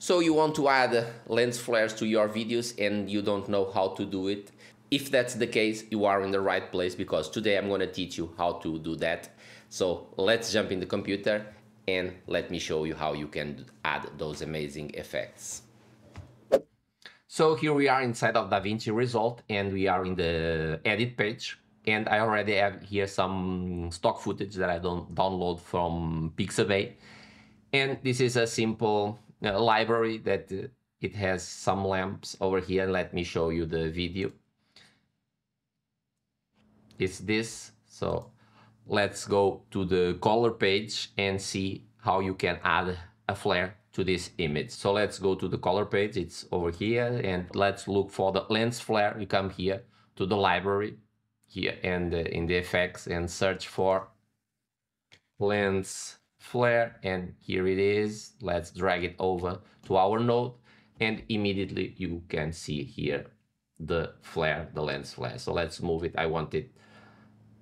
So you want to add lens flares to your videos and you don't know how to do it? If that's the case, you are in the right place because today I'm going to teach you how to do that. So let's jump in the computer and let me show you how you can add those amazing effects. So here we are inside of DaVinci Resolve and we are in the edit page and I already have here some stock footage that I don't download from Pixabay and this is a simple uh, library that uh, it has some lamps over here. And let me show you the video. It's this. So let's go to the color page and see how you can add a flare to this image. So let's go to the color page. It's over here. And let's look for the lens flare. You come here to the library here and uh, in the effects and search for lens flare and here it is. Let's drag it over to our node and immediately you can see here the flare the lens flare. So let's move it. I want it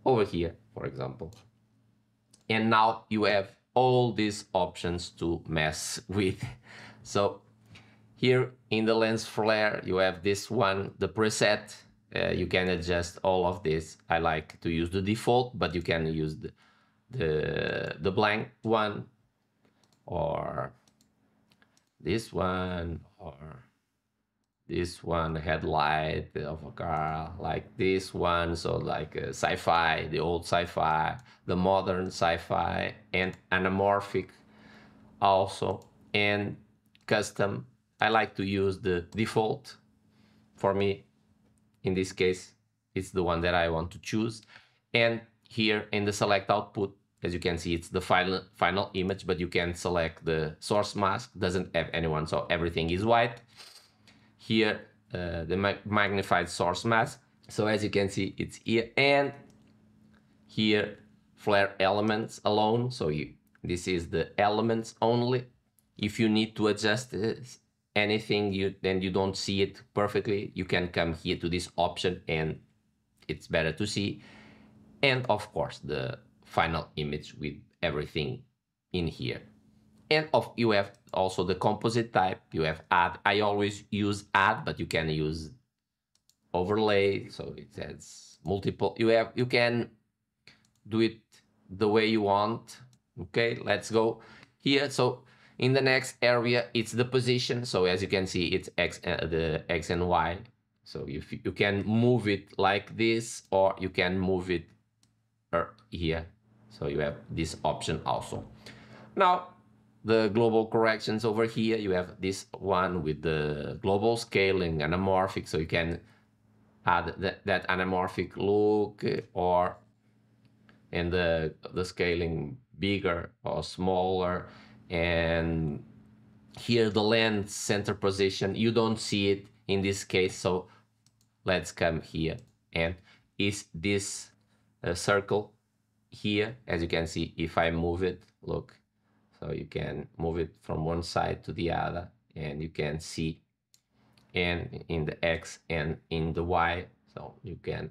over here for example. And now you have all these options to mess with. So here in the lens flare you have this one the preset. Uh, you can adjust all of this. I like to use the default but you can use the the the blank one or this one or this one headlight of a car like this one. So like uh, sci-fi the old sci-fi the modern sci-fi and anamorphic also and custom. I like to use the default. For me in this case it's the one that i want to choose. And here in the select output. As you can see it's the final final image but you can select the source mask doesn't have anyone so everything is white. Here uh, the ma magnified source mask. So as you can see it's here and here flare elements alone. So you this is the elements only. If you need to adjust this, anything you then you don't see it perfectly. You can come here to this option and it's better to see and of course the final image with everything in here. And of you have also the composite type. You have add. I always use add but you can use overlay so it has multiple. You have you can do it the way you want. Okay let's go here. So in the next area it's the position. So as you can see it's x uh, the x and y. So if you can move it like this or you can move it here. So you have this option also. Now the global corrections over here you have this one with the global scaling anamorphic. So you can add that, that anamorphic look or and the the scaling bigger or smaller. And here the lens center position you don't see it in this case. So let's come here. And is this a circle here. As you can see if I move it look. So you can move it from one side to the other and you can see and in the X and in the Y. So you can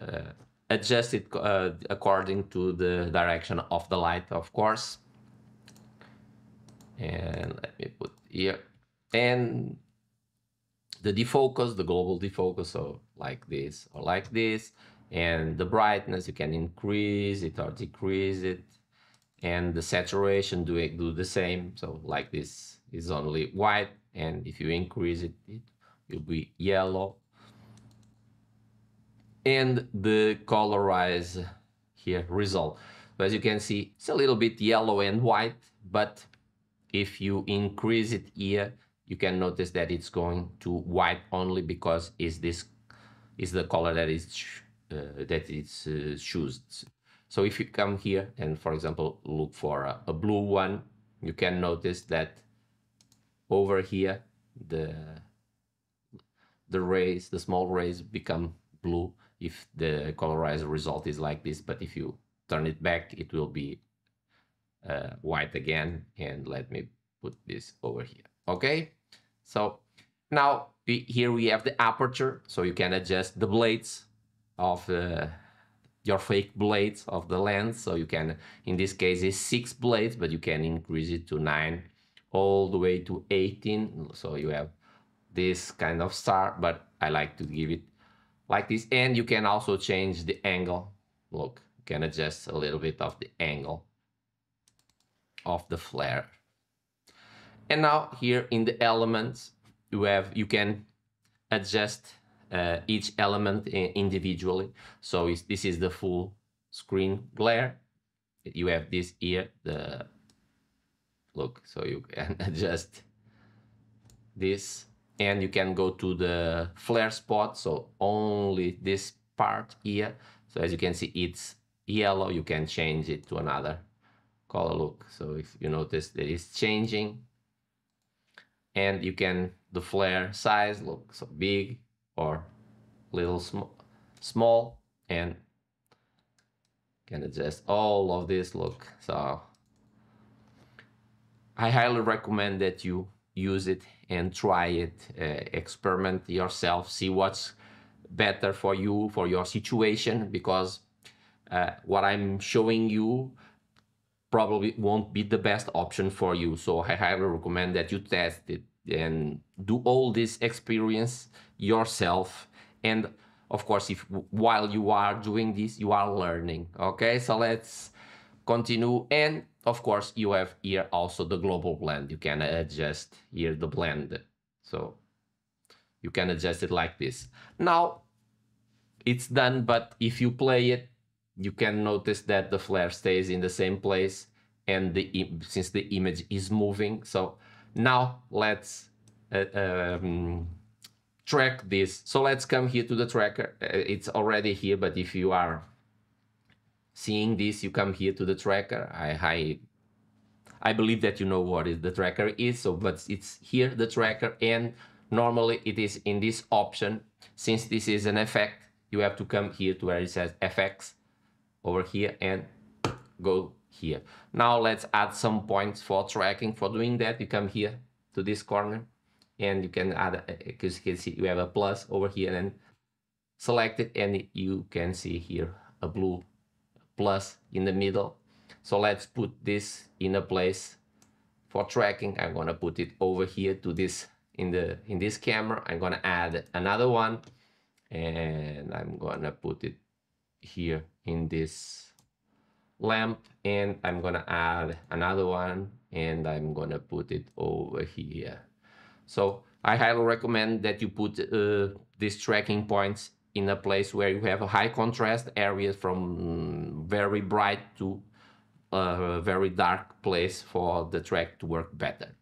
uh, adjust it uh, according to the direction of the light of course. And let me put here. And the defocus the global defocus so like this or like this and the brightness you can increase it or decrease it and the saturation do it do the same. So like this is only white and if you increase it it will be yellow. And the colorize here result. As you can see it's a little bit yellow and white but if you increase it here you can notice that it's going to white only because is this is the color that is that it's uh, chosen. So if you come here and, for example, look for a, a, blue one, you can notice that over here, the, the rays, the small rays become blue if the colorized result is like this. But if you turn it back, it will be uh, white again. And let me put this over here. Okay, so now here we have the aperture, so you can adjust the blades of uh, your fake blades of the lens. So you can, in this case, is six blades, but you can increase it to nine all the way to 18 so you have this kind of star but I like to give it like this. And you can also change the angle. Look you can adjust a little bit of the angle of the flare. And now here in the elements you have you can adjust uh, each element individually. So this is the full screen glare. You have this here the look so you can adjust this. And you can go to the flare spot so only this part here. So as you can see it's yellow. You can change it to another color look. So if you notice that it's changing. And you can the flare size look so big or little sm small and can adjust all of this. Look so I highly recommend that you use it and try it uh, experiment yourself see what's better for you for your situation because uh, what I'm showing you probably won't be the best option for you. So I highly recommend that you test it and do all this experience yourself. And of course if while you are doing this you are learning okay? So let's continue. And of course you have here also the global blend. You can adjust here the blend. So you can adjust it like this. Now it's done but if you play it you can notice that the flare stays in the same place and the since the image is moving. So now let's uh, um, track this. So let's come here to the tracker. Uh, it's already here, but if you are seeing this, you come here to the tracker. I, I, I believe that you know what is the tracker is, so but it's here, the tracker, and normally it is in this option. Since this is an effect, you have to come here to where it says FX over here and go here. Now let's add some points for tracking. For doing that, you come here to this corner and you can add uh, uh, because you can see you have a plus over here and select it and you can see here a blue plus in the middle so let's put this in a place for tracking i'm gonna put it over here to this in the in this camera i'm gonna add another one and i'm gonna put it here in this lamp and i'm gonna add another one and i'm gonna put it over here so I highly recommend that you put uh, these tracking points in a place where you have a high contrast areas from very bright to a very dark place for the track to work better.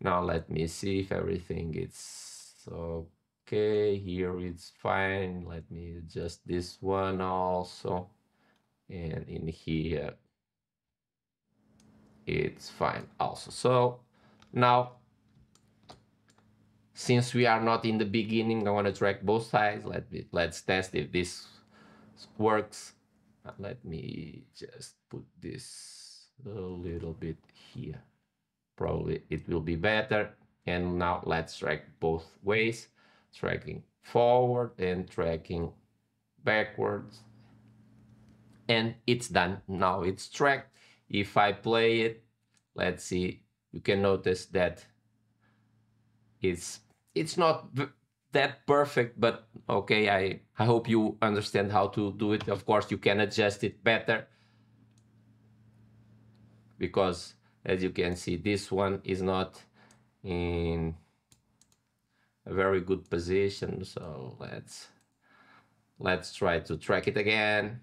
Now let me see if everything is okay. Here it's fine. Let me adjust this one also. And in here, it's fine also. So now since we are not in the beginning, I want to track both sides. Let me, let's test if this works. Uh, let me just put this a little bit here. Probably it will be better. And now let's track both ways, tracking forward and tracking backwards. And it's done. Now it's tracked. If I play it, let's see, you can notice that it's it's not that perfect, but okay, I, I hope you understand how to do it. Of course, you can adjust it better because as you can see, this one is not in a very good position. So let's, let's try to track it again.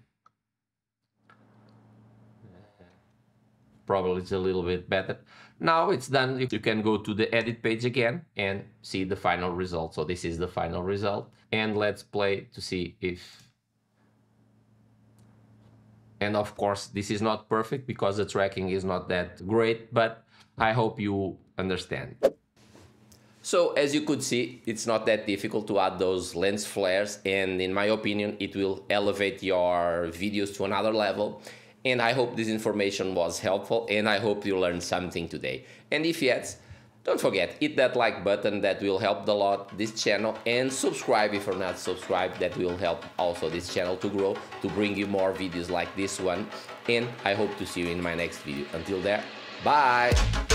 Probably it's a little bit better. Now it's done. You can go to the edit page again and see the final result. So this is the final result. And let's play to see if... And of course, this is not perfect because the tracking is not that great, but I hope you understand. So as you could see, it's not that difficult to add those lens flares and in my opinion, it will elevate your videos to another level and I hope this information was helpful and I hope you learned something today. And if yes, don't forget, hit that like button that will help a lot this channel and subscribe if you're not subscribed that will help also this channel to grow to bring you more videos like this one and I hope to see you in my next video. Until there, bye!